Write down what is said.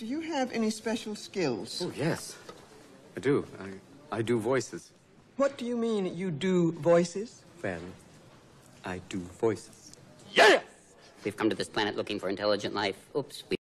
Do you have any special skills? Oh, yes. I do. I, I do voices. What do you mean you do voices? Well, I do voices. Yes! We've come to this planet looking for intelligent life. Oops, we